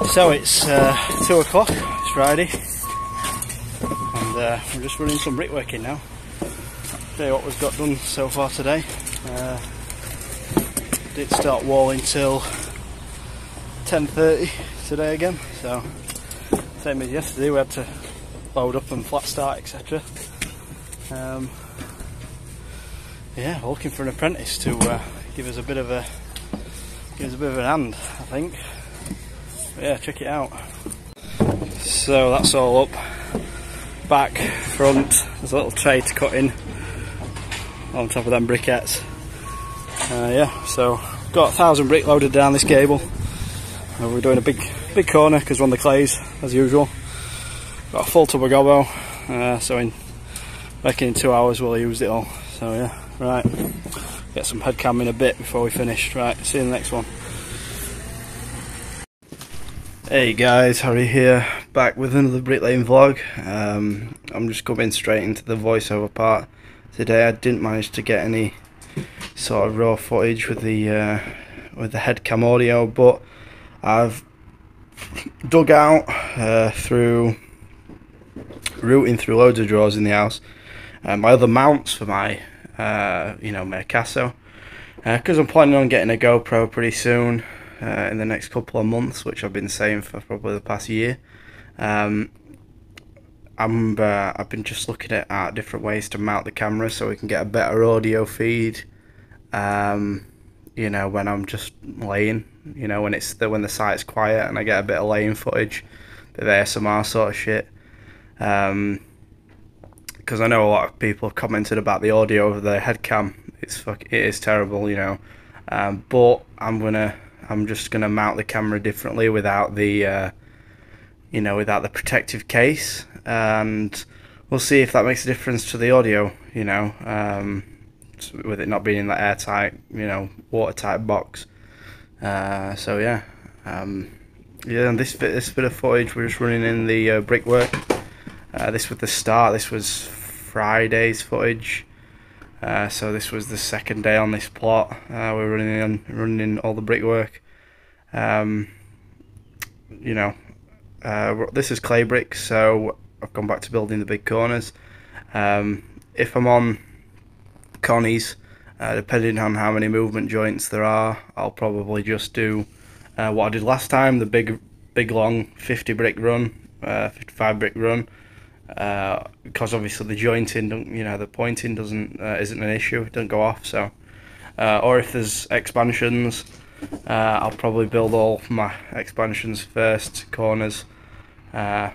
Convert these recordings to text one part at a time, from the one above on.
So it's uh, two o'clock, it's Friday, and uh, we're just running some brickworking now. Tell you what we've got done so far today. Uh, didn't start walling till 10.30 today again, so same as yesterday, we had to load up and flat start, etc. Um, yeah, looking for an apprentice to uh, give us a bit of a give us a bit of an hand, I think. Yeah, check it out. So that's all up. Back, front, there's a little tray to cut in on top of them briquettes. Uh, yeah, so got a thousand brick loaded down this gable. Uh, we're doing a big big corner because we're on the clays as usual. Got a full tub of gobbo, uh, so in reckon in two hours we'll use it all. So yeah, right. Get some head cam in a bit before we finish. Right, see you in the next one. Hey guys, Harry here, back with another bricklaying vlog. Um, I'm just coming straight into the voiceover part. Today I didn't manage to get any sort of raw footage with the uh, with the head cam audio, but I've dug out uh, through routing through loads of drawers in the house. Uh, my other mounts for my uh, you know Mercasso because uh, I'm planning on getting a GoPro pretty soon uh, in the next couple of months, which I've been saying for probably the past year. Um, I'm uh, I've been just looking at, different ways to mount the camera so we can get a better audio feed. Um, you know when I'm just laying, you know when it's the when the site's quiet and I get a bit of laying footage, bit of ASMR sort of shit. Um, because I know a lot of people have commented about the audio of the head cam. It's fuck, it is terrible, you know. Um, but I'm gonna, I'm just gonna mount the camera differently without the, uh, you know, without the protective case, and we'll see if that makes a difference to the audio. You know, um, with it not being in that airtight, you know, watertight box. Uh, so yeah, um, yeah. And this bit, this bit of footage, we're just running in the uh, brickwork. Uh, this was the start. This was Friday's footage. Uh, so this was the second day on this plot. Uh, we're running in, running all the brickwork. Um, you know, uh, this is clay brick, so I've gone back to building the big corners. Um, if I'm on Connie's, uh, depending on how many movement joints there are, I'll probably just do uh, what I did last time, the big, big long 50 brick run, 55 brick run uh, because obviously the jointing, you know, the pointing doesn't uh, isn't an issue. It doesn't go off. So, uh, or if there's expansions, uh, I'll probably build all my expansions first, corners. Uh,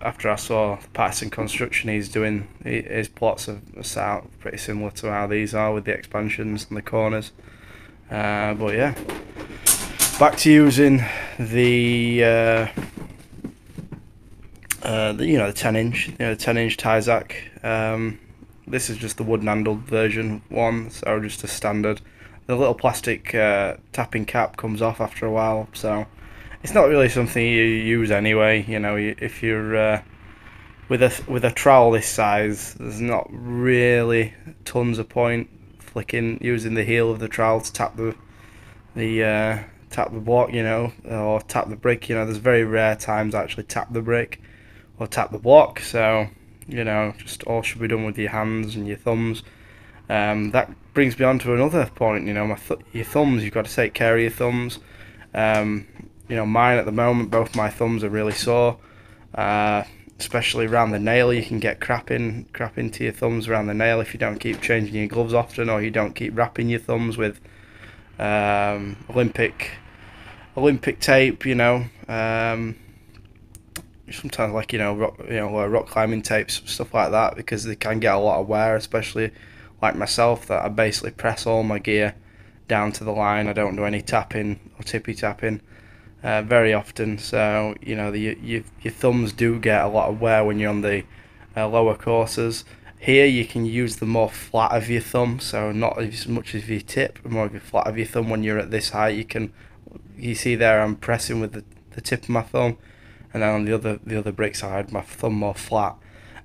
after I saw Patterson Construction, he's doing his plots are set out pretty similar to how these are with the expansions and the corners. Uh, but yeah, back to using the uh, the, you know the 10 inch, you know, the 10 inch Tyzack. Um, this is just the wooden handled version one, so just a standard. The little plastic uh, tapping cap comes off after a while, so it's not really something you use anyway. You know, if you're uh, with a with a trowel this size, there's not really tons of point flicking using the heel of the trowel to tap the the uh, tap the block, you know, or tap the brick. You know, there's very rare times I actually tap the brick or tap the block. So, you know, just all should be done with your hands and your thumbs. Um, that brings me on to another point. You know, my th your thumbs. You've got to take care of your thumbs. Um, you know, mine at the moment, both my thumbs are really sore, uh, especially around the nail. You can get crap in, crap into your thumbs around the nail if you don't keep changing your gloves often, or you don't keep wrapping your thumbs with um, Olympic Olympic tape. You know. Um, sometimes like you know rock, you know rock climbing tapes stuff like that because they can get a lot of wear especially like myself that I basically press all my gear down to the line. I don't do any tapping or tippy tapping uh, very often. So you know the, your, your thumbs do get a lot of wear when you're on the uh, lower courses. Here you can use the more flat of your thumb so not as much as your tip more of your flat of your thumb. When you're at this height you can you see there I'm pressing with the, the tip of my thumb and then on the other the other brick side my thumb more flat.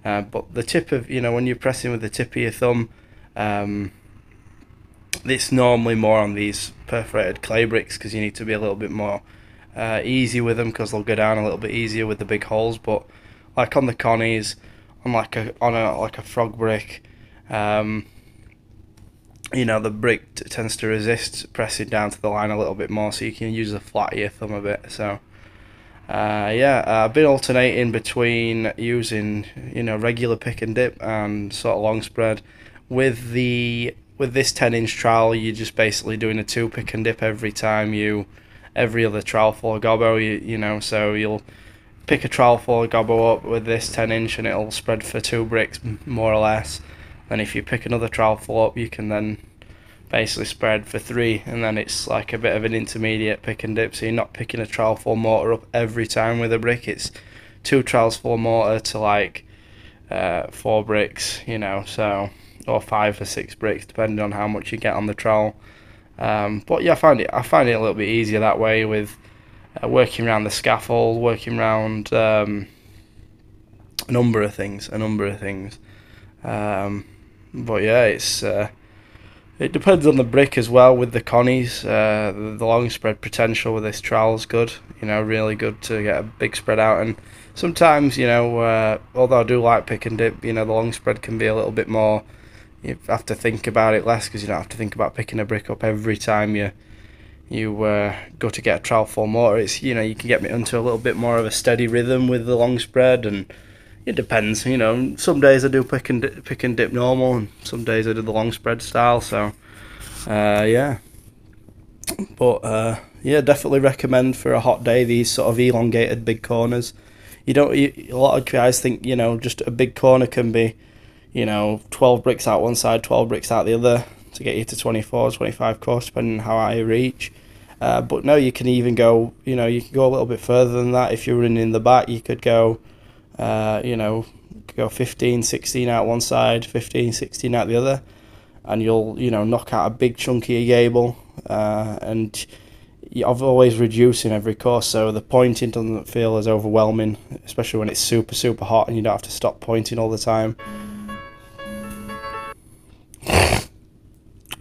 Uh, but the tip of you know when you're pressing with the tip of your thumb um, it's normally more on these perforated clay bricks because you need to be a little bit more uh, easy with them because they'll go down a little bit easier with the big holes. But like on the connies, on like a on a like a frog brick, um, you know the brick t- tends to resist pressing down to the line a little bit more, so you can use the flat thumb a bit. So. Uh, yeah, uh, I've been alternating between using you know regular pick and dip and sort of long spread. With the with this ten inch trowel, you're just basically doing a two pick and dip every time you every other trowel for a gobbo. You you know so you'll pick a trowel for a gobbo up with this ten inch and it'll spread for two bricks more or less. And if you pick another trowel for up, you can then basically spread for three, and then it's like a bit of an intermediate pick and dip. So you're not picking a trowel for mortar up every time with a brick. It's two trowels for mortar to like uh, four bricks, you know, so or five or six bricks depending on how much you get on the trowel. Um, but yeah, I find it I find it a little bit easier that way with uh, working around the scaffold, working around um, a number of things, a number of things. Um, but yeah, it's uh, it depends on the brick as well with the connies. Uh, the, the long spread potential with this trowel is good. You know, really good to get a big spread out. And sometimes, you know, uh, although I do like pick and dip, you know, the long spread can be a little bit more. You have to think about it less because you don't have to think about picking a brick up every time you you uh, go to get a trowel full mortar. It's you know you can get me into a little bit more of a steady rhythm with the long spread and it depends. You know, some days I do pick and dip, pick and dip normal, and some days I do the long spread style. So, uh, yeah. But uh, yeah, definitely recommend for a hot day these sort of elongated big corners. You don't. You, a lot of guys think you know just a big corner can be, you know, twelve bricks out one side, twelve bricks out the other to get you to 24, 25 course, depending on how high you reach. Uh, but no, you can even go. You know, you can go a little bit further than that. If you're running in the back, you could go uh, you know, go 15, 16 out one side, 15, 16 out the other, and you'll, you know, knock out a big chunky gable. Uh, and I've always reducing every course, so the pointing doesn't feel as overwhelming, especially when it's super, super hot and you don't have to stop pointing all the time.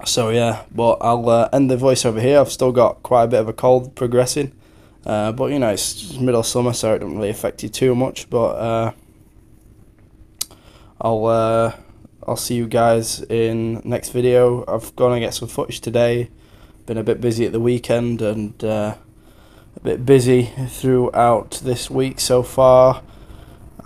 So yeah, but I'll uh, end the voice over here. I've still got quite a bit of a cold progressing. Uh, but you know, it's middle summer, so it doesn't really affect you too much. But uh, I'll uh, I'll see you guys in next video. I've gone to get some footage today. Been a bit busy at the weekend and uh, a bit busy throughout this week so far.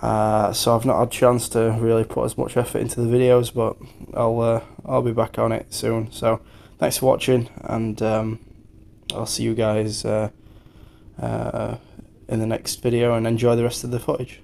Uh, so I've not had a chance to really put as much effort into the videos, but I'll uh, I'll be back on it soon. So thanks for watching, and um, I'll see you guys uh, in the next video and enjoy the rest of the footage.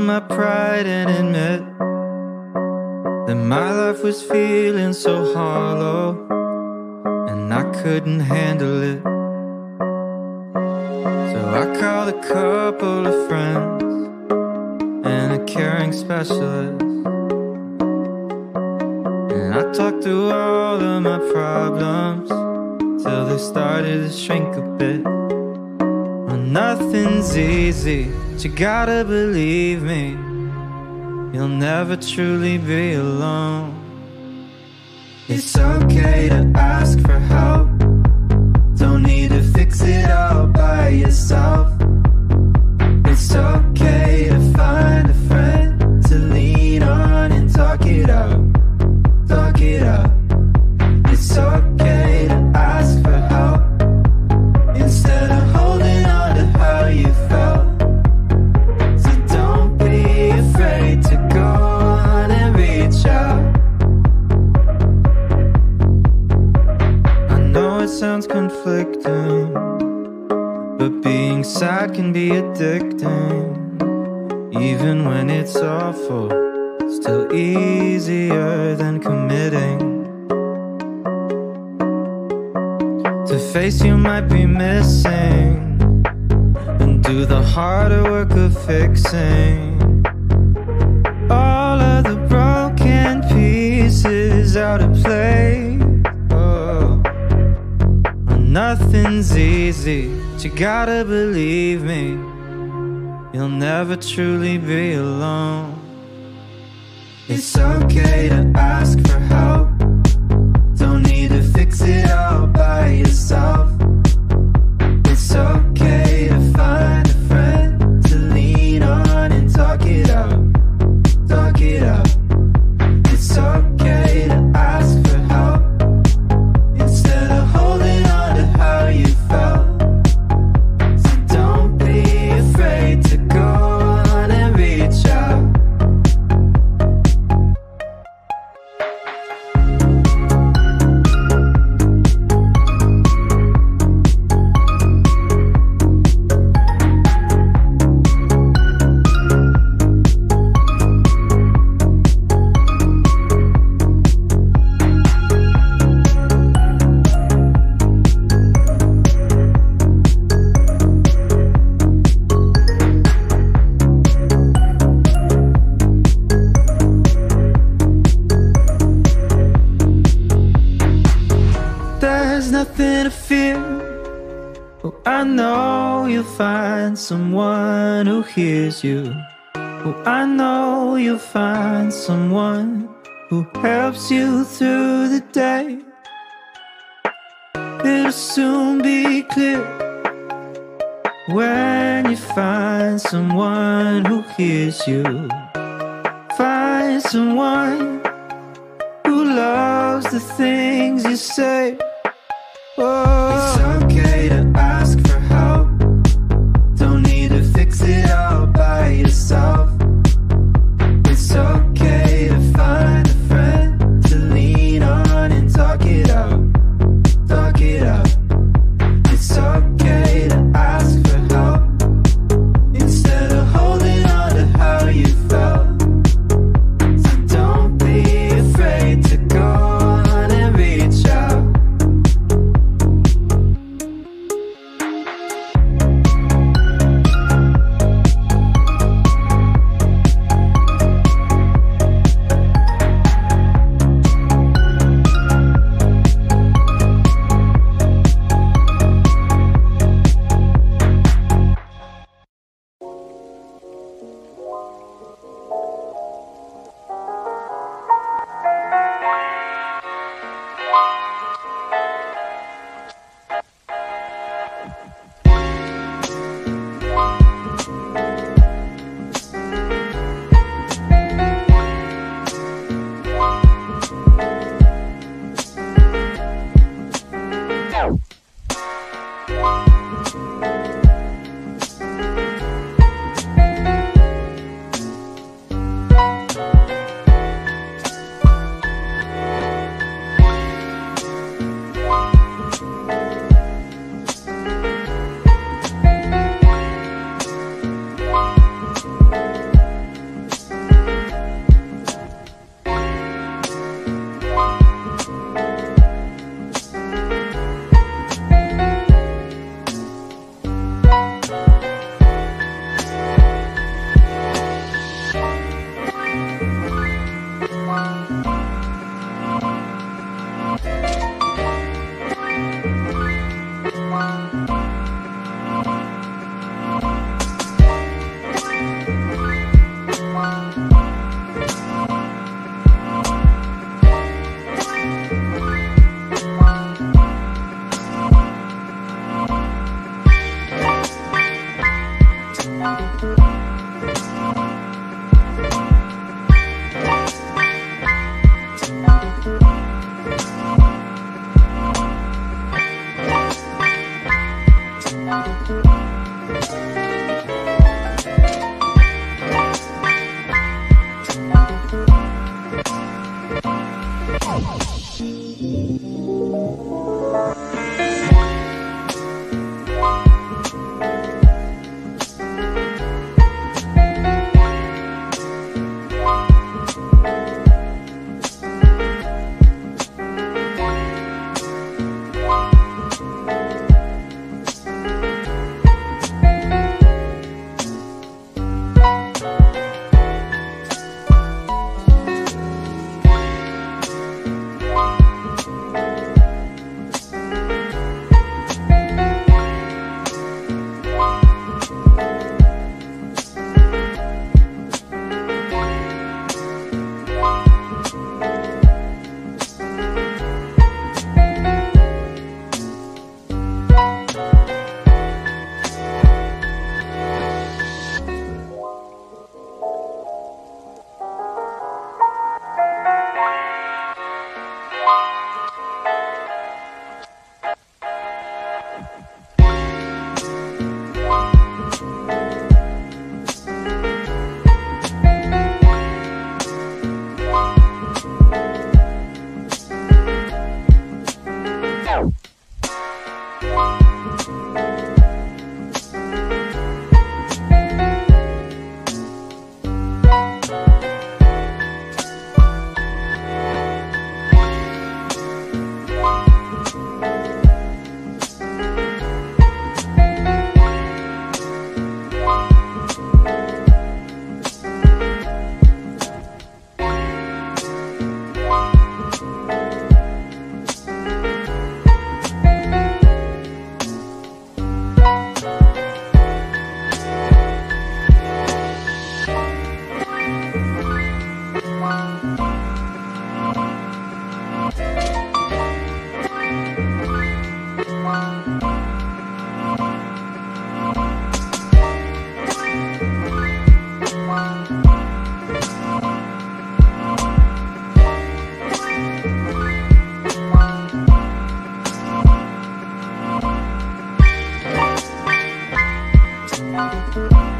My pride and admit that my life was feeling so hollow and I couldn't handle it. So I called a couple of friends and a caring specialist. And I talked through all of my problems till they started to shrink a nothing's easy, but you gotta believe me. You'll never truly be alone. It's okay to ask leave me, you'll never truly be alone. It's okay to ask for help. Don't need to fix it all by yourself. It's okay. You'll find someone who hears you. Oh, I know you'll find someone who helps you through the day. It'll soon be clear when you find someone who hears you. Find someone who loves the things you say. Oh, Thank you.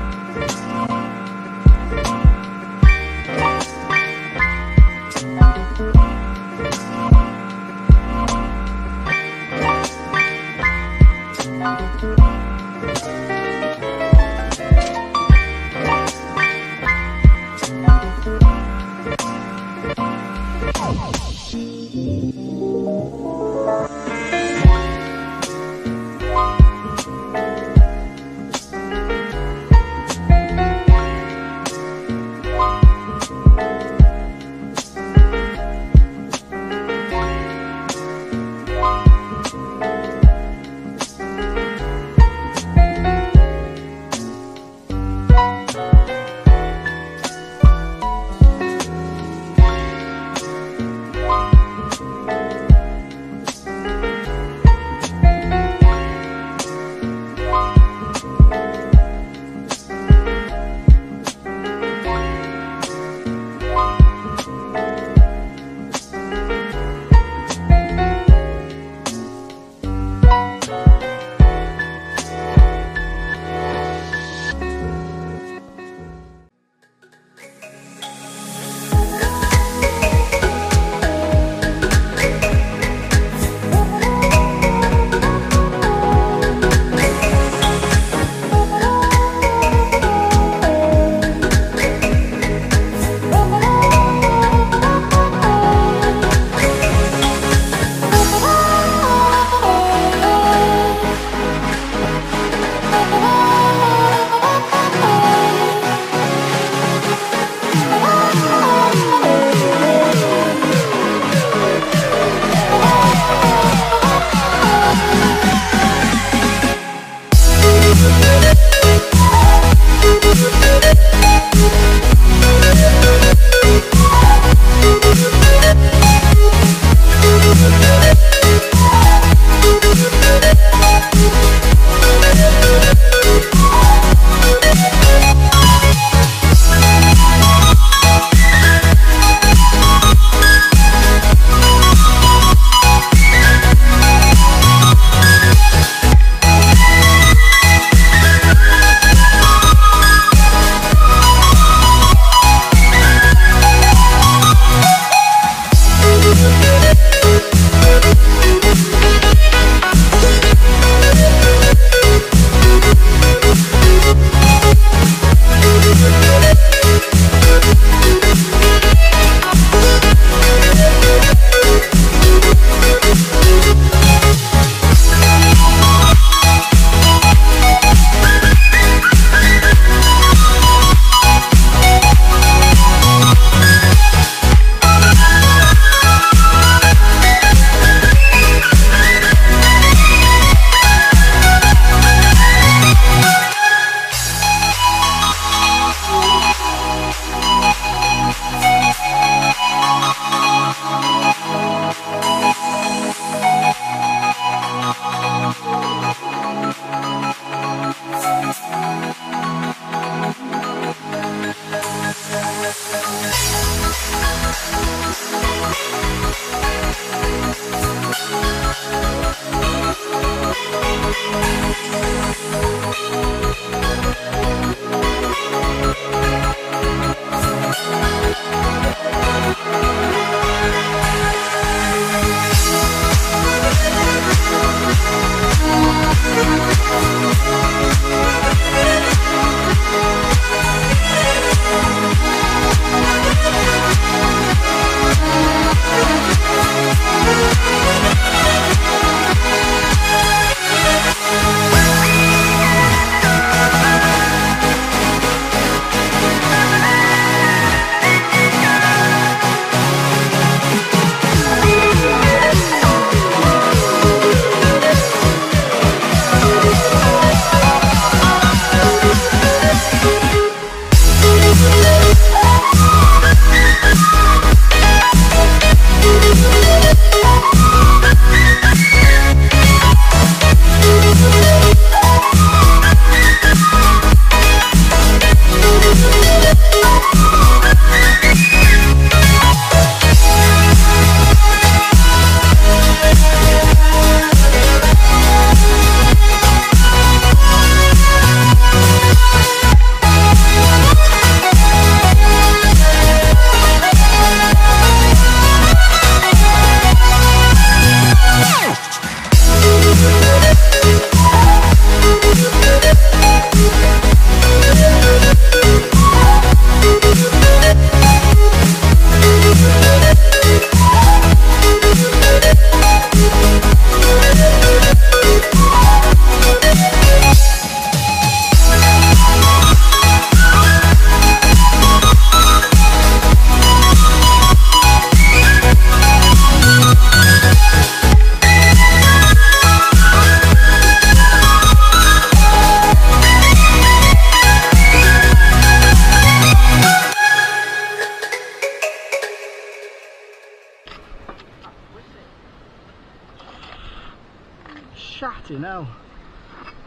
Shatty now.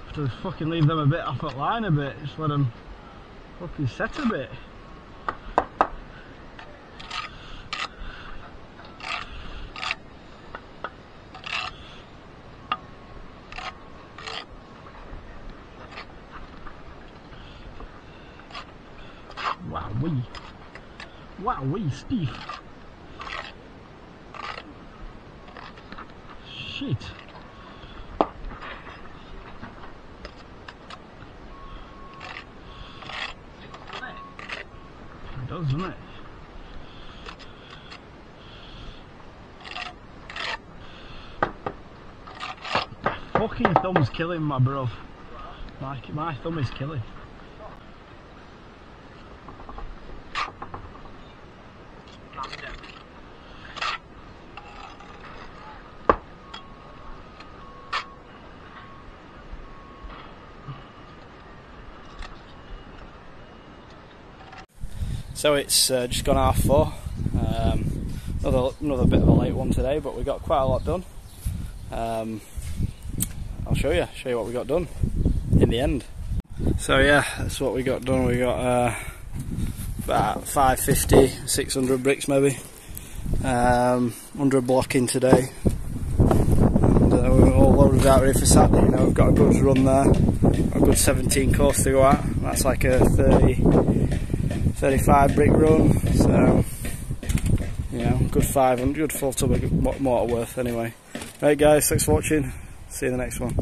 Have to fucking leave them a bit off at line a bit, just let them fucking set a bit. Wowee. Wowee, Steve. Shit. Doesn't it? Fucking thumb's killing my bro. My, my thumb is killing. So it's uh, just gone half four. Um, another another bit of a late one today, but we got quite a lot done. Um, I'll show you, show you what we got done in the end. So yeah, that's what we got done. We got uh, about 550, 600 bricks maybe. Um, 100 blocking today. And uh, we're all loaded out ready for Saturday. You know, we've got a good run there. A good 17 course to go at. That's like a 30, 35 brick run. So, you know, good 500, good full tub of mortar worth anyway. Right guys, thanks for watching. See you in the next one.